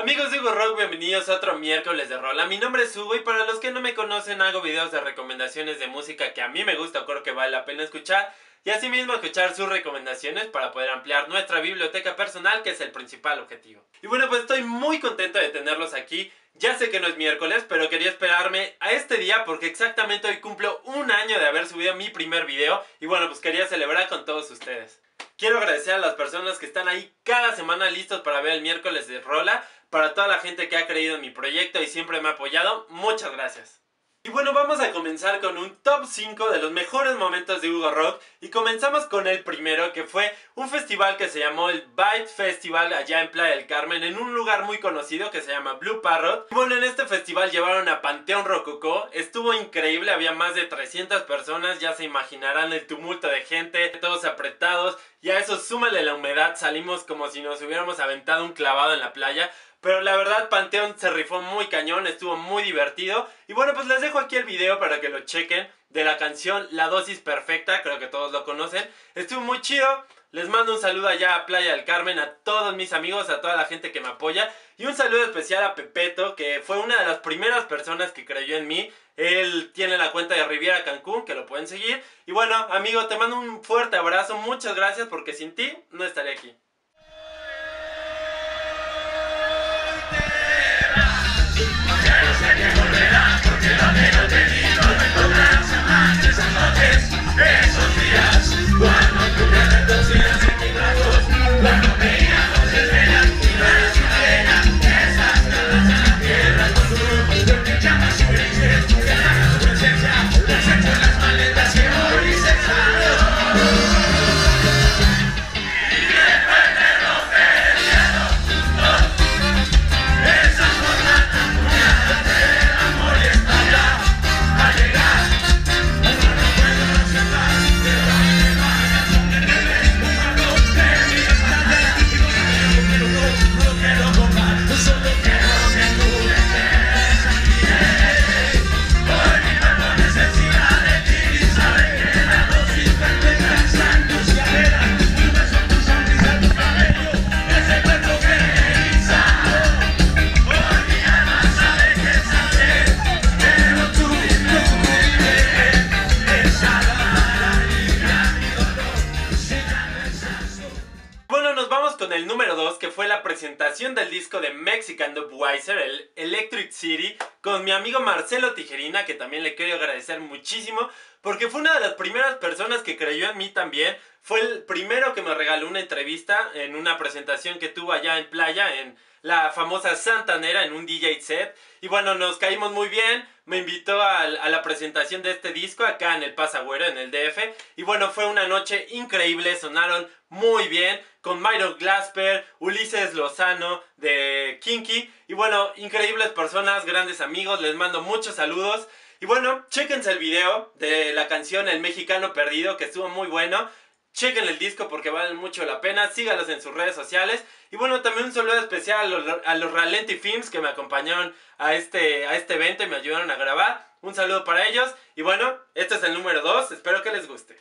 Amigos de Hugo Rock, bienvenidos a otro miércoles de rola. Mi nombre es Hugo y para los que no me conocen hago videos de recomendaciones de música que a mí me gusta o creo que vale la pena escuchar y asimismo escuchar sus recomendaciones para poder ampliar nuestra biblioteca personal que es el principal objetivo. Y bueno, pues estoy muy contento de tenerlos aquí. Ya sé que no es miércoles, pero quería esperarme a este día porque exactamente hoy cumplo un año de haber subido mi primer video y bueno, pues quería celebrar con todos ustedes. Quiero agradecer a las personas que están ahí cada semana listos para ver el miércoles de Rola, para toda la gente que ha creído en mi proyecto y siempre me ha apoyado, muchas gracias. Y bueno, vamos a comenzar con un top 5 de los mejores momentos de Hugo Rock y comenzamos con el primero que fue un festival que se llamó el Byte Festival allá en Playa del Carmen en un lugar muy conocido que se llama Blue Parrot. Y bueno, en este festival llevaron a Panteón Rococó, estuvo increíble, había más de 300 personas, ya se imaginarán el tumulto de gente, todos apretados y a eso súmale la humedad, salimos como si nos hubiéramos aventado un clavado en la playa. Pero la verdad, Panteón se rifó muy cañón, estuvo muy divertido. Y bueno, pues les dejo aquí el video para que lo chequen de la canción La Dosis Perfecta, creo que todos lo conocen. Estuvo muy chido. Les mando un saludo allá a Playa del Carmen, a todos mis amigos, a toda la gente que me apoya. Y un saludo especial a Pepeto, que fue una de las primeras personas que creyó en mí. Él tiene la cuenta de Riviera Cancún, que lo pueden seguir. Y bueno, amigo, te mando un fuerte abrazo. Muchas gracias porque sin ti no estaría aquí. Disco de Mexican Dubweiser, el Electric City, con mi amigo Marcelo Tijerina, que también le quiero agradecer muchísimo, porque fue una de las primeras personas que creyó en mí también. Fue el primero que me regaló una entrevista en una presentación que tuvo allá en playa, en la famosa Santanera, en un DJ set. Y bueno, nos caímos muy bien. Me invitó al- a, la presentación de este disco acá en el Pasagüero, en el DF. Y bueno, fue una noche increíble. Sonaron muy bien con Myron Glasper, Ulises Lozano de Kinky. Y bueno, increíbles personas, grandes amigos. Les mando muchos saludos. Y bueno, chéquense el video de la canción El Mexicano Perdido, que estuvo muy bueno. Chequen el disco porque vale mucho la pena. Sígalos en sus redes sociales. Y bueno, también un saludo especial a los, a Ralenti Films que me acompañaron a este, a este evento y me ayudaron a grabar. Un saludo para ellos. Y bueno, este es el número 2. Espero que les guste.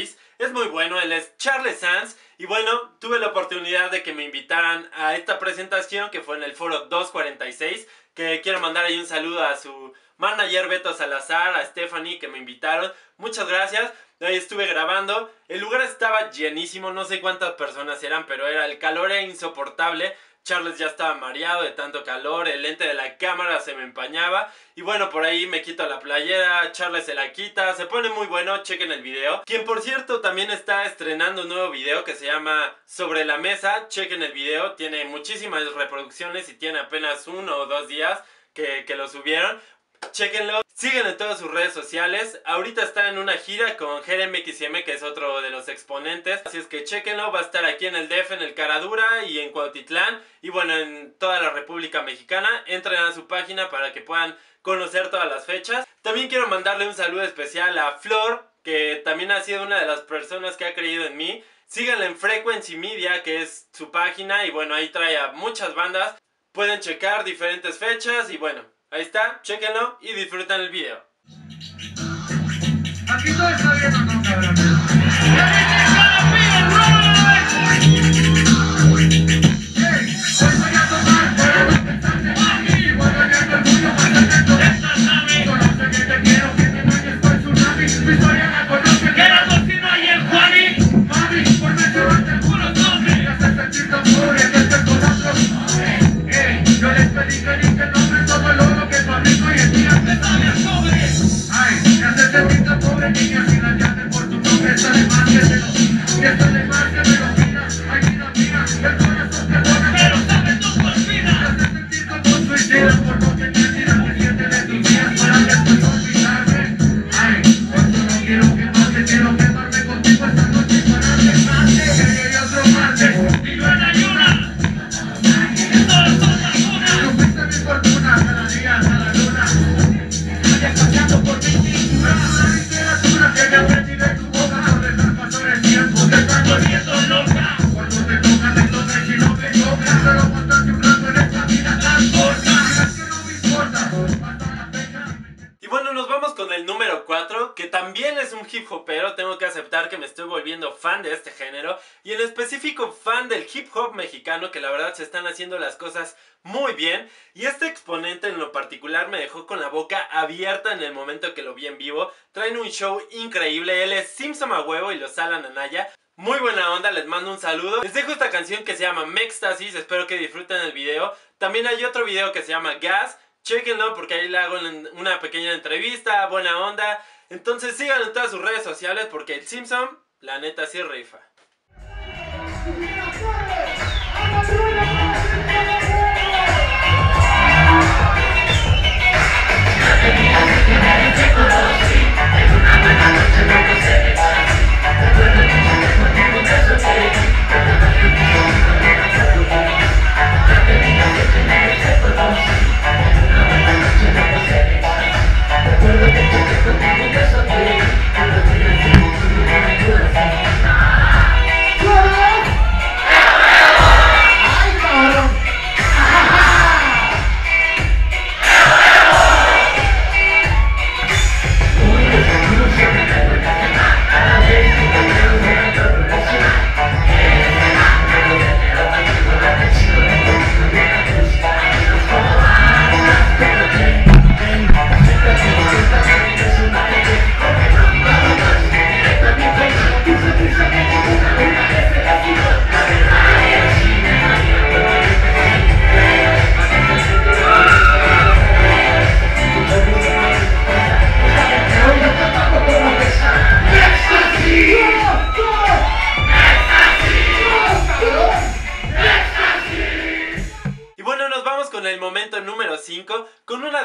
Es muy bueno, él es Charles Sanz. Y bueno, tuve la oportunidad de que me invitaran a esta presentación que fue en el foro 246. Que quiero mandar ahí un saludo a su manager Beto Salazar, a Stephanie que me invitaron. Muchas gracias. Ahí estuve grabando. El lugar estaba llenísimo, no sé cuántas personas eran, pero era el calor era insoportable. Charles ya estaba mareado de tanto calor, el lente de la cámara se me empañaba. Y bueno, por ahí me quito la playera, Charles se la quita, se pone muy bueno, chequen el video. Quien por cierto también está estrenando un nuevo video que se llama Sobre la Mesa, chequen el video, tiene muchísimas reproducciones y tiene apenas uno o dos días que, que lo subieron. Chequenlo, siguen en todas sus redes sociales. Ahorita está en una gira con XM, que es otro de los exponentes. Así es que chequenlo, va a estar aquí en el DF, en el Caradura y en Cuautitlán. Y bueno, en toda la República Mexicana. Entren a su página para que puedan conocer todas las fechas. También quiero mandarle un saludo especial a Flor, que también ha sido una de las personas que ha creído en mí. Síganla en Frequency Media, que es su página. Y bueno, ahí trae a muchas bandas. Pueden checar diferentes fechas y bueno, Ahí está, chequenlo y disfruten el video. Aquí todo está bien volviendo fan de este género. Y en específico fan del hip hop mexicano, que la verdad se están haciendo las cosas muy bien. Y este exponente en lo particular me dejó con la boca abierta en el momento que lo vi en vivo. Traen un show increíble. Él es Simpson a huevo y los Alan Anaya. Muy buena onda, les mando un saludo. Les dejo esta canción que se llama Mextasis, espero que disfruten el video. También hay otro video que se llama Gas, chequenlo porque ahí le hago una pequeña entrevista, buena onda. Entonces síganlo en todas sus redes sociales porque el Simpson, la neta, sí rifa.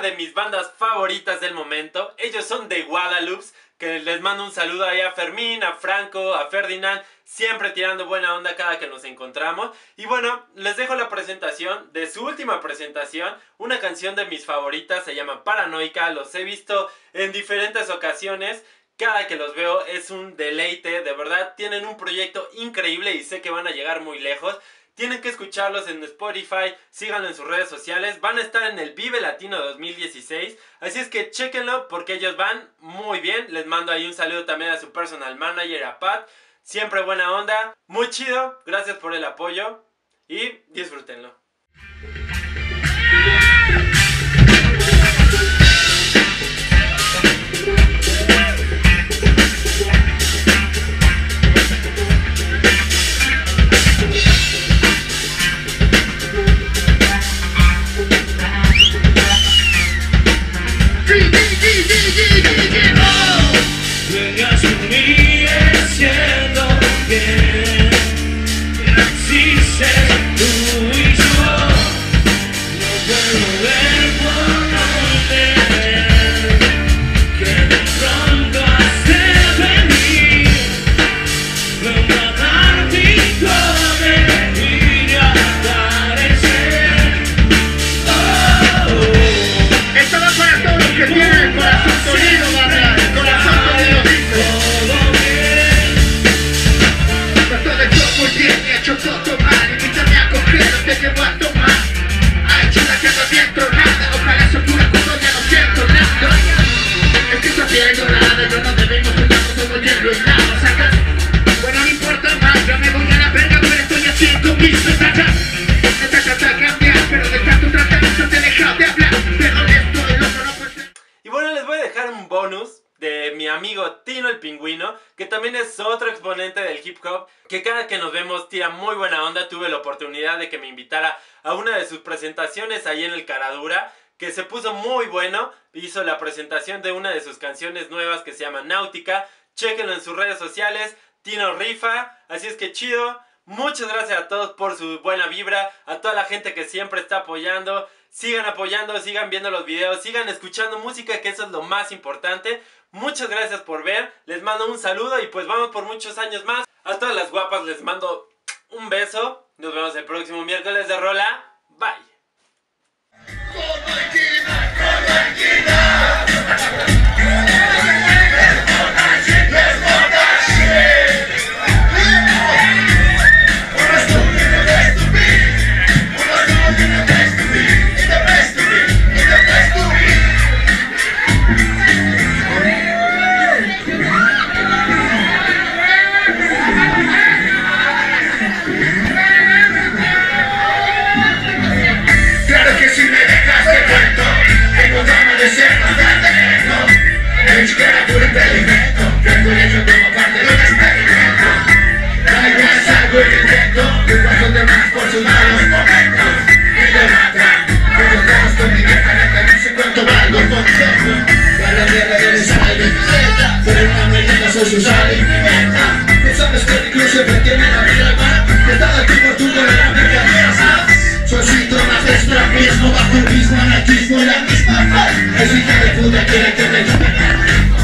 De mis bandas favoritas del momento. Ellos son de Guadalupe, que les mando un saludo ahí a Fermín, a Franco, a Ferdinand, siempre tirando buena onda cada que nos encontramos. Y bueno, les dejo la presentación de su última presentación, una canción de mis favoritas, se llama Paranoica, los he visto en diferentes ocasiones. Cada que los veo es un deleite, de verdad tienen un proyecto increíble y sé que van a llegar muy lejos. Tienen que escucharlos en Spotify, síganlo en sus redes sociales. Van a estar en el Vive Latino 2016. Así es que chequenlo porque ellos van muy bien. Les mando ahí un saludo también a su personal manager, a Pat. Siempre buena onda. Muy chido. Gracias por el apoyo. Y disfrútenlo. Pingüino, que también es otro exponente del hip hop, que cada que nos vemos tira muy buena onda. Tuve la oportunidad de que me invitara a una de sus presentaciones ahí en el Caradura, que se puso muy bueno. Hizo la presentación de una de sus canciones nuevas que se llama Náutica. Chequenlo en sus redes sociales. Tino Rifa. Así es que chido. Muchas gracias a todos por su buena vibra, a toda la gente que siempre está apoyando. Sigan apoyando, sigan viendo los videos, sigan escuchando música, que eso es lo más importante. Muchas gracias por ver, les mando un saludo y pues vamos por muchos años más. A todas las guapas les mando un beso. Nos vemos el próximo miércoles de Rola. Bye. Ni siquiera puro impedimento Que el colegio como parte de un experimento Da igual salgo y intento Que paso de más por sus malos momentos Y de mata Pero todos con mi vieja neta No sé cuánto valgo por tiempo Para la mierda de sal de mi dieta Pero una merienda soy su sal y pimienta Tú sabes que el club siempre tiene la misma Que estaba aquí por tu colera me cabeza soy síntomas de estrabismo, bajurismo, anarquismo y la misma paz. Es hija de puta quiere que me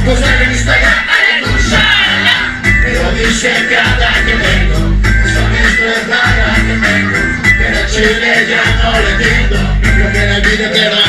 Cosa devi staccare con Scialla? Però mi cercata che vengo Sono estremata che vengo che Però ci non le dico. Io che la vita te la